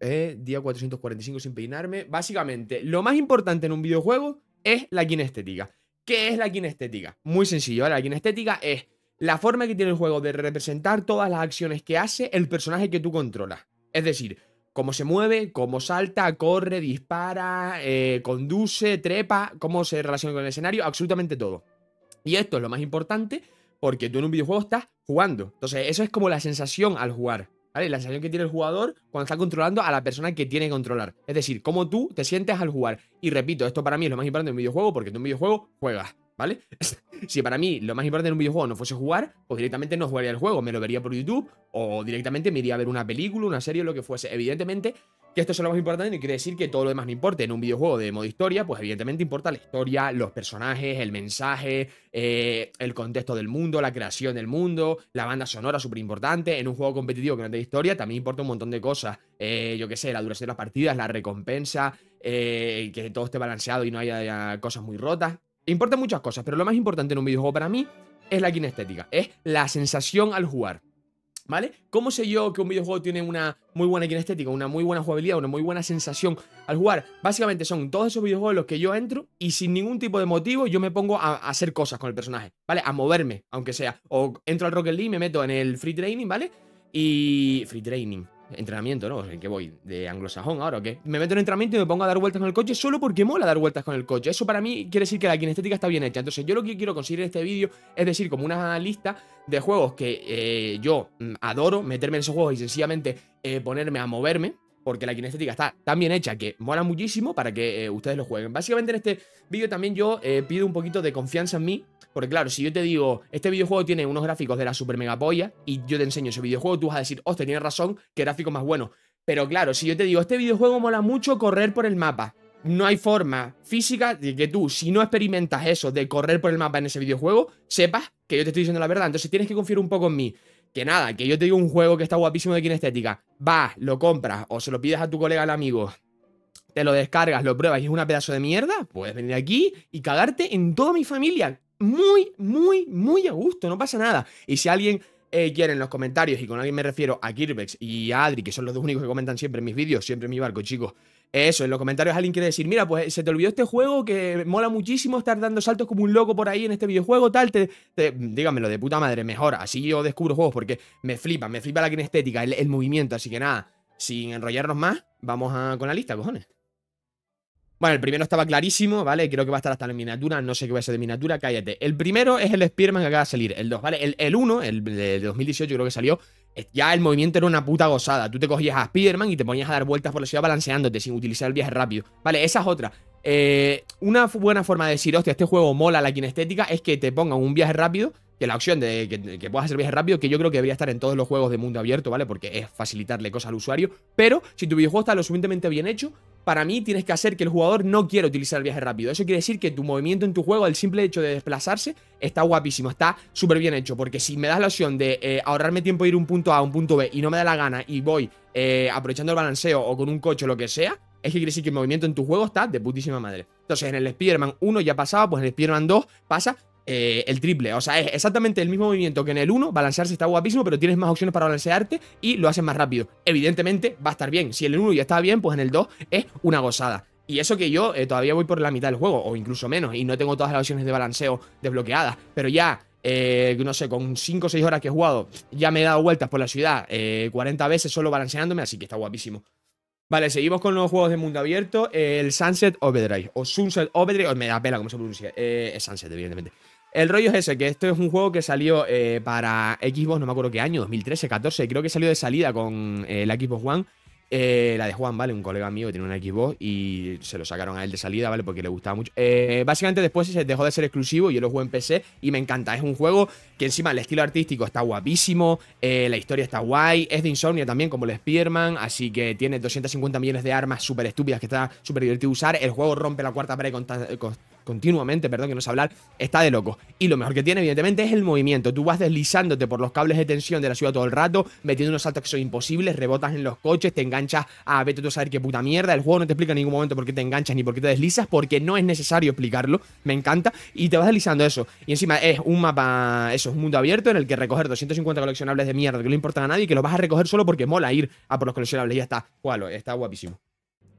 Eh, día 445 sin peinarme. Básicamente, lo más importante en un videojuego es la kinestética. ¿Qué es la kinestética? Muy sencillo, La kinestética es la forma que tiene el juego de representar todas las acciones que hace el personaje que tú controlas. Es decir, cómo se mueve, cómo salta, corre, dispara, eh, conduce, trepa, cómo se relaciona con el escenario, absolutamente todo. Y esto es lo más importante porque tú en un videojuego estás jugando. Entonces, eso es como la sensación al jugar. La sensación que tiene el jugador cuando está controlando a la persona que tiene que controlar. Es decir, cómo tú te sientes al jugar. Y repito, esto para mí es lo más importante en un videojuego porque en un videojuego juegas. ¿Vale? si para mí lo más importante en un videojuego no fuese jugar, pues directamente no jugaría el juego, me lo vería por YouTube o directamente me iría a ver una película, una serie lo que fuese. Evidentemente que esto es lo más importante no quiere decir que todo lo demás no importe. En un videojuego de modo historia, pues evidentemente importa la historia, los personajes, el mensaje, eh, el contexto del mundo, la creación del mundo, la banda sonora, súper importante. En un juego competitivo que no de historia, también importa un montón de cosas. Eh, yo qué sé, la duración de las partidas, la recompensa, eh, que todo esté balanceado y no haya cosas muy rotas. Importan muchas cosas, pero lo más importante en un videojuego para mí es la kinestética, es la sensación al jugar. ¿Vale? ¿Cómo sé yo que un videojuego tiene una muy buena kinestética, una muy buena jugabilidad, una muy buena sensación al jugar? Básicamente son todos esos videojuegos en los que yo entro y sin ningún tipo de motivo yo me pongo a, hacer cosas con el personaje, ¿vale? A moverme, aunque sea. O entro al Rocket League, me meto en el Free Training, ¿vale? Y... Free Training entrenamiento, ¿no? ¿En qué voy? ¿De anglosajón ahora o qué? Me meto en entrenamiento y me pongo a dar vueltas con el coche solo porque mola dar vueltas con el coche. Eso para mí quiere decir que la kinestética está bien hecha. Entonces yo lo que quiero conseguir en este vídeo es decir, como una lista de juegos que eh, yo mm, adoro, meterme en esos juegos y sencillamente eh, ponerme a moverme, porque la kinestética está tan bien hecha que mola muchísimo para que eh, ustedes lo jueguen. Básicamente en este vídeo también yo pido un poquito de confianza en mí porque claro, si yo te digo, este videojuego tiene unos gráficos de la super mega polla y yo te enseño ese videojuego, tú vas a decir, hostia, tienes razón, qué gráfico más bueno. Pero claro, si yo te digo, este videojuego mola mucho correr por el mapa, no hay forma física de que tú, si no experimentas eso de correr por el mapa en ese videojuego, sepas que yo te estoy diciendo la verdad. Entonces tienes que confiar un poco en mí. Que nada, que yo te digo un juego que está guapísimo de kinestética, vas, lo compras o se lo pides a tu colega al amigo, te lo descargas, lo pruebas y es una pedazo de mierda, puedes venir aquí y cagarte en toda mi familia muy, muy, muy a gusto, no pasa nada. Y si alguien eh, quiere en los comentarios, y con alguien me refiero a Kirbex y a Adri, que son los dos únicos que comentan siempre en mis vídeos, siempre en mi barco, chicos. Eso, en los comentarios alguien quiere decir, mira, pues se te olvidó este juego que mola muchísimo estar dando saltos como un loco por ahí en este videojuego, tal, te, dígamelo de puta madre, mejor, así yo descubro juegos porque me flipa, me flipa la kinestética, el, el movimiento, así que nada, sin enrollarnos más, vamos a, con la lista, cojones. Bueno, el primero estaba clarísimo, ¿vale? Creo que va a estar hasta en miniatura, no sé qué va a ser de miniatura, cállate. El primero es el Spearman que acaba de salir, el 2, ¿vale? El 1, el, de 2018 creo que salió, ya el movimiento era una puta gozada. Tú te cogías a Spiderman y te ponías a dar vueltas por la ciudad balanceándote sin utilizar el viaje rápido. Vale, esa es otra. Eh, una buena forma de decir, hostia, este juego mola la kinestética es que te pongan un viaje rápido que la opción de que, puedas hacer viaje rápido, que yo creo que debería estar en todos los juegos de mundo abierto, ¿vale? Porque es facilitarle cosas al usuario. Pero si tu videojuego está lo suficientemente bien hecho, para mí tienes que hacer que el jugador no quiera utilizar el viaje rápido. Eso quiere decir que tu movimiento en tu juego, el simple hecho de desplazarse, está guapísimo, está súper bien hecho. Porque si me das la opción de eh, ahorrarme tiempo de ir un punto A a un punto B y no me da la gana y voy eh, aprovechando el balanceo o con un coche o lo que sea, es que quiere decir que el movimiento en tu juego está de putísima madre. Entonces, en el Spider-Man 1 ya pasaba, pues en el Spider-Man 2 pasa eh, el triple. O sea, es exactamente el mismo movimiento que en el 1. Balancearse está guapísimo, pero tienes más opciones para balancearte y lo haces más rápido. Evidentemente, va a estar bien. Si en el 1 ya está bien, pues en el 2 es una gozada. Y eso que yo eh, todavía voy por la mitad del juego, o incluso menos, y no tengo todas las opciones de balanceo desbloqueadas. Pero ya, eh, no sé, con 5 o 6 horas que he jugado, ya me he dado vueltas por la ciudad 40 veces solo balanceándome, así que está guapísimo. Vale, seguimos con los juegos de mundo abierto. el Sunset Overdrive, o Sunset Overdrive, o me da pena cómo se pronuncia. es Sunset, evidentemente. El rollo es ese, que esto es un juego que salió eh, para Xbox, no me acuerdo qué año, 2013, 14, creo que salió de salida con eh, la Xbox One. Eh, la de Juan, ¿vale? Un colega mío que tiene una Xbox y se lo sacaron a él de salida, ¿vale? Porque le gustaba mucho. básicamente después se dejó de ser exclusivo yo lo juego en PC y me encanta. Es un juego que encima el estilo artístico está guapísimo, la historia está guay, es de Insomnia también como el Spearman, así que tiene 250 millones de armas súper estúpidas que está súper divertido usar. El juego rompe la cuarta pared continuamente, perdón que no sé hablar, está de loco. Y lo mejor que tiene, evidentemente, es el movimiento. Tú vas deslizándote por los cables de tensión de la ciudad todo el rato, metiendo unos saltos que son imposibles, rebotas en los coches, te enganchas a vete tú a saber qué puta mierda. El juego no te explica en ningún momento por qué te enganchas ni por qué te deslizas, porque no es necesario explicarlo. Me encanta. Y te vas deslizando eso. Y encima es un mapa, eso, es un mundo abierto en el que recoger 250 coleccionables de mierda que no importan a nadie que lo vas a recoger solo porque mola ir a por los coleccionables. Y ya está. Jualo, está guapísimo.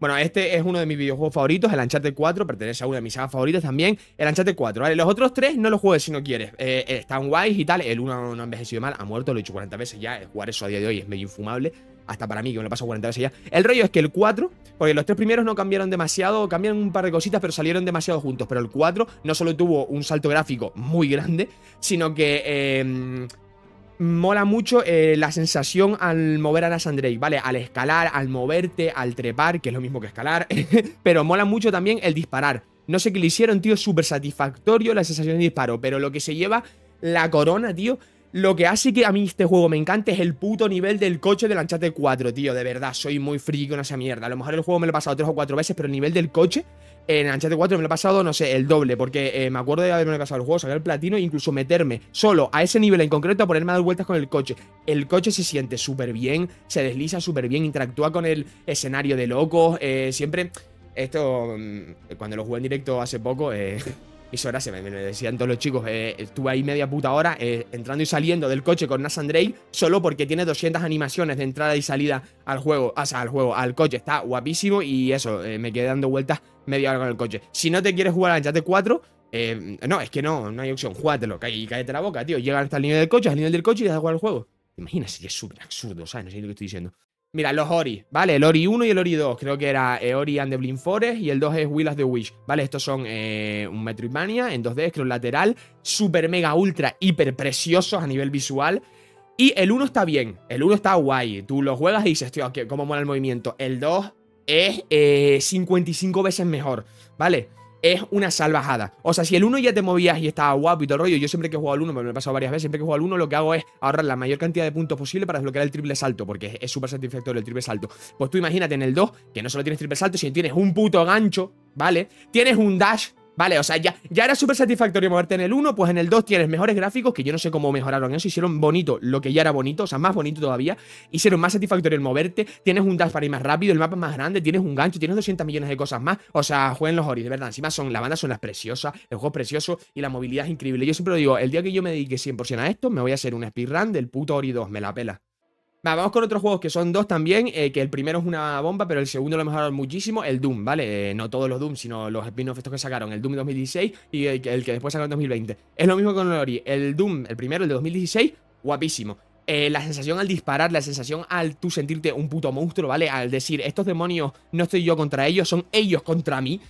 Bueno, este es uno de mis videojuegos favoritos, el Uncharted 4, pertenece a una de mis sagas favoritas también, el Uncharted 4, ¿vale? Los otros tres no los juegues si no quieres, eh, están guays y tal, el uno no ha envejecido mal, ha muerto, lo he dicho 40 veces ya, jugar eso a día de hoy es medio infumable, hasta para mí que me lo paso 40 veces ya. El rollo es que el 4, porque los tres primeros no cambiaron demasiado, cambiaron un par de cositas, pero salieron demasiado juntos, pero el 4 no solo tuvo un salto gráfico muy grande, sino que... Eh, mola mucho eh, la sensación al mover a Nathan Drake, ¿vale? Al escalar, al moverte, al trepar, que es lo mismo que escalar, pero mola mucho también el disparar. No sé qué le hicieron, tío, súper satisfactorio la sensación de disparo, pero lo que se lleva la corona, tío, lo que hace que a mí este juego me encante es el puto nivel del coche del Uncharted 4, tío, de verdad, soy muy friki con esa mierda. A lo mejor el juego me lo he pasado tres o cuatro veces, pero el nivel del coche en Uncharted 4 me lo he pasado, no sé, el doble, porque eh, me acuerdo de haberme pasado el juego, sacar el platino e incluso meterme solo a ese nivel en concreto a ponerme a dar vueltas con el coche. El coche se siente súper bien, se desliza súper bien, interactúa con el escenario de locos, eh, siempre... Esto, mm, cuando lo jugué en directo hace poco, eh, Eso era, se me, decían todos los chicos, eh, estuve ahí media puta hora eh, entrando y saliendo del coche con Nathan Drake solo porque tiene 200 animaciones de entrada y salida al juego, o sea, al juego, al coche, está guapísimo y eso, eh, me quedé dando vueltas media hora con el coche. Si no te quieres jugar al Uncharted 4, no, es que no, no hay opción, jugátelo, y cállate la boca, tío, llega hasta el nivel del coche, al nivel del coche y te a jugar el juego. ¿Te imaginas? Es súper absurdo, ¿sabes? No sé lo que estoy diciendo. Mira, los Ori, ¿vale? El Ori 1 y el Ori 2. Creo que era eh, Ori and the Blind Forest y el 2 es Will of the Wish, ¿vale? Estos son eh, un Metroidvania en 2D, creo lateral, super mega ultra hiper preciosos a nivel visual. Y el 1 está bien, el 1 está guay. Tú lo juegas y dices, tío, cómo mola el movimiento. El 2 es 55 eh, veces mejor, ¿vale? Es una salvajada. O sea, si el 1 ya te movías y estaba guapo y todo el rollo, yo siempre que he jugado al 1, me lo he pasado varias veces, siempre que he jugado al 1 lo que hago es ahorrar la mayor cantidad de puntos posible para desbloquear el triple salto, porque es súper satisfactorio el triple salto. Pues tú imagínate en el 2, que no solo tienes triple salto, sino tienes un puto gancho, ¿vale? Tienes un dash Vale, o sea, ya, ya era súper satisfactorio moverte en el 1, pues en el 2 tienes mejores gráficos, que yo no sé cómo mejoraron eso, hicieron bonito lo que ya era bonito, o sea, más bonito todavía, hicieron más satisfactorio el moverte, tienes un dash para ir más rápido, el mapa es más grande, tienes un gancho, tienes 200 millones de cosas más, o sea, jueguen los Ori, de verdad, encima son, la banda son las preciosas, el juego es precioso y la movilidad es increíble. Yo siempre lo digo, el día que yo me dedique 100% a esto, me voy a hacer un speedrun del puto Ori 2, me la pela vamos con otros juegos que son dos también, eh, que el primero es una bomba, pero el segundo lo mejoraron muchísimo, el Doom, ¿vale? Eh, no todos los Doom, sino los spin-offs estos que sacaron, el Doom 2016 y el, que después sacaron en 2020. Es lo mismo con el Ori, el Doom, el primero, el de 2016, guapísimo. Eh, la sensación al disparar, la sensación al tú sentirte un puto monstruo, ¿vale? Al decir, estos demonios no estoy yo contra ellos, son ellos contra mí,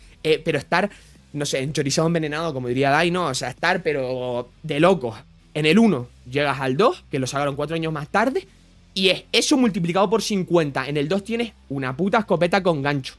pero estar, no sé, enchorizado, envenenado, como diría Dai, ¿no? O sea, estar, pero de locos. En el 1 llegas al 2, que lo sacaron cuatro años más tarde, y es eso multiplicado por 50. En el 2 tienes una puta escopeta con gancho.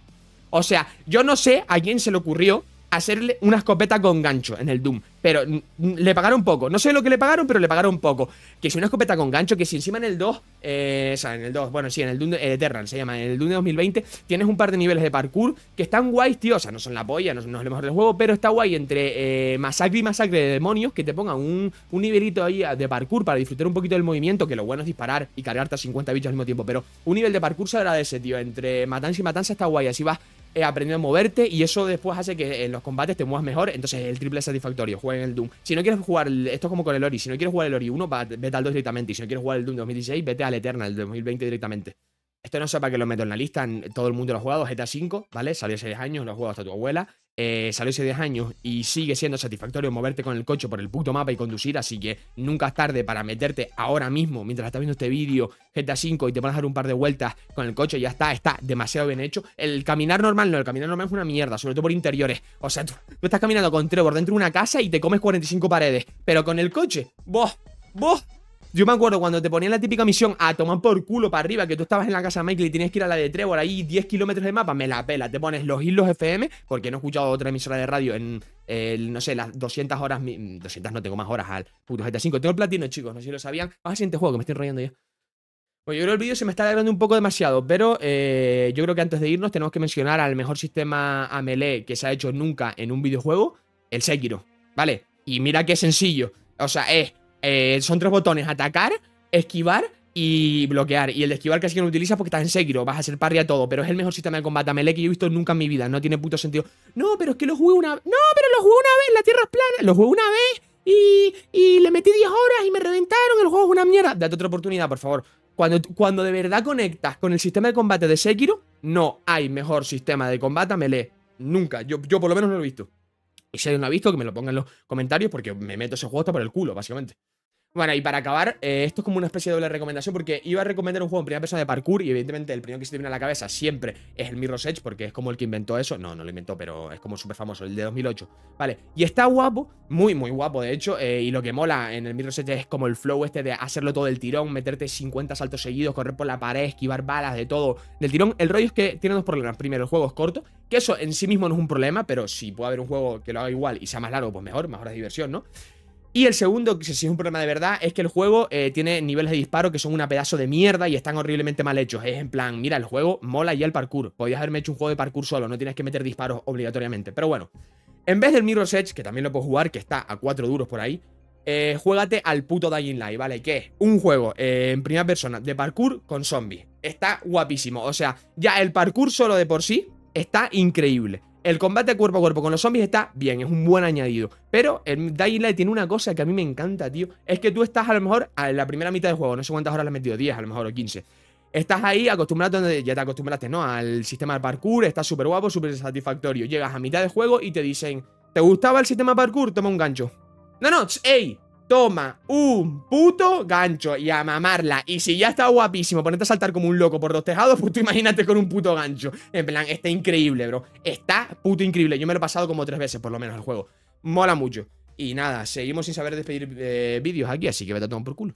O sea, yo no sé a quién se le ocurrió hacerle una escopeta con gancho en el Doom. Pero le pagaron poco. No sé lo que le pagaron, pero le pagaron poco. Que si una escopeta con gancho, que si encima en el 2, eh, o sea, en el 2, bueno, sí, en el Doom eh, Eternal se llama, en el de 2020, tienes un par de niveles de parkour que están guays, tío. O sea, no son la polla, no, no es lo mejor del juego, pero está guay entre eh, masacre y masacre de demonios que te pongan un, un nivelito ahí de parkour para disfrutar un poquito del movimiento, que lo bueno es disparar y cargarte a 50 bichos al mismo tiempo. Pero un nivel de parkour se agradece, tío. Entre matanza y matanza está guay, así vas He aprendido a moverte y eso después hace que en los combates te muevas mejor. Entonces el triple satisfactorio. Juega en el Doom. Si no quieres jugar, esto es como con el Ori. Si no quieres jugar el Ori 1, vete al 2 directamente. Y si no quieres jugar el Doom 2016, vete al Eternal 2020 directamente. Esto no sé para qué lo meto en la lista. Todo el mundo lo ha jugado. GTA 5, ¿vale? Salió hace 10 años, lo ha jugado hasta tu abuela. Eh, salió hace 10 años y sigue siendo satisfactorio moverte con el coche por el puto mapa y conducir, así que nunca es tarde para meterte ahora mismo, mientras estás viendo este vídeo, GTA 5 y te pones a dar un par de vueltas con el coche, ya está, está demasiado bien hecho. El caminar normal no, el caminar normal es una mierda, sobre todo por interiores. O sea, tú, estás caminando con Trevor dentro de una casa y te comes 45 paredes, pero con el coche, vos, vos yo me acuerdo cuando te ponían la típica misión a tomar por culo para arriba, que tú estabas en la casa de Michael y tenías que ir a la de Trevor, ahí 10 kilómetros de mapa, me la pela. Te pones los hilos FM, porque no he escuchado otra emisora de radio en, no sé, las 200 horas, 200 no tengo más horas al puto GTA 5. Tengo el platino, chicos, no sé si lo sabían. Vamos al siguiente juego, que me estoy enrollando ya. Pues yo creo que el vídeo se me está alargando un poco demasiado, pero eh, yo creo que antes de irnos tenemos que mencionar al mejor sistema a melee que se ha hecho nunca en un videojuego, el Sekiro, ¿vale? Y mira qué sencillo. O sea, es, eh, son tres botones, atacar, esquivar y bloquear. Y el de esquivar casi que no utilizas porque estás en Sekiro, vas a ser parry a todo, pero es el mejor sistema de combate melee que yo he visto nunca en mi vida, no tiene puto sentido. No, pero es que lo jugué una vez. No, pero lo jugué una vez, la tierra es plana, lo jugué una vez y, y le metí 10 horas y me reventaron, el juego es una mierda. Date otra oportunidad, por favor. Cuando, cuando de verdad conectas con el sistema de combate de Sekiro, no hay mejor sistema de combate a melee. Nunca. Yo, yo por lo menos no lo he visto. Y si alguien lo ha visto, que me lo ponga en los comentarios porque me meto ese juego hasta por el culo, básicamente. Bueno, y para acabar, eh, esto es como una especie de doble recomendación porque iba a recomendar un juego en primera persona de parkour y evidentemente el primero que se te viene a la cabeza siempre es el Mirror's Edge porque es como el que inventó eso. No, no lo inventó, pero es como súper famoso, el de 2008. Vale, y está guapo, muy, muy guapo de hecho, eh, y lo que mola en el Mirror's Edge es como el flow este de hacerlo todo del tirón, meterte 50 saltos seguidos, correr por la pared, esquivar balas, de todo del tirón. El rollo es que tiene dos problemas. Primero, el juego es corto, que eso en sí mismo no es un problema, pero si puede haber un juego que lo haga igual y sea más largo, pues mejor, mejor es diversión, ¿no? Y el segundo, que si es un problema de verdad, es que el juego eh, tiene niveles de disparo que son una pedazo de mierda y están horriblemente mal hechos. Es en plan, mira, el juego mola ya el parkour. Podías haberme hecho un juego de parkour solo, no tienes que meter disparos obligatoriamente. Pero bueno, en vez del Mirror's Edge, que también lo puedo jugar, que está a 4 duros por ahí, eh, juégate al puto Dying Light, ¿vale? Que es un juego eh, en primera persona de parkour con zombies. Está guapísimo. O sea, ya el parkour solo de por sí está increíble. El combate cuerpo a cuerpo con los zombies está bien, es un buen añadido. Pero el Dying Light tiene una cosa que a mí me encanta, tío. Es que tú estás a lo mejor en la primera mitad del juego, no sé cuántas horas le has metido, 10 a lo mejor o 15. Estás ahí acostumbrado, ya te acostumbraste, ¿no? Al sistema de parkour, está súper guapo, súper satisfactorio. Llegas a mitad del juego y te dicen, ¿te gustaba el sistema de parkour? Toma un gancho. No, no, ey, toma un puto gancho y a mamarla. Y si ya está guapísimo ponerte a saltar como un loco por los tejados, pues tú imagínate con un puto gancho. En plan, está increíble, bro. Está puto increíble. Yo me lo he pasado como tres veces, por lo menos, el juego. Mola mucho. Y nada, seguimos sin saber despedir eh, vídeos aquí, así que vete a tomar por culo.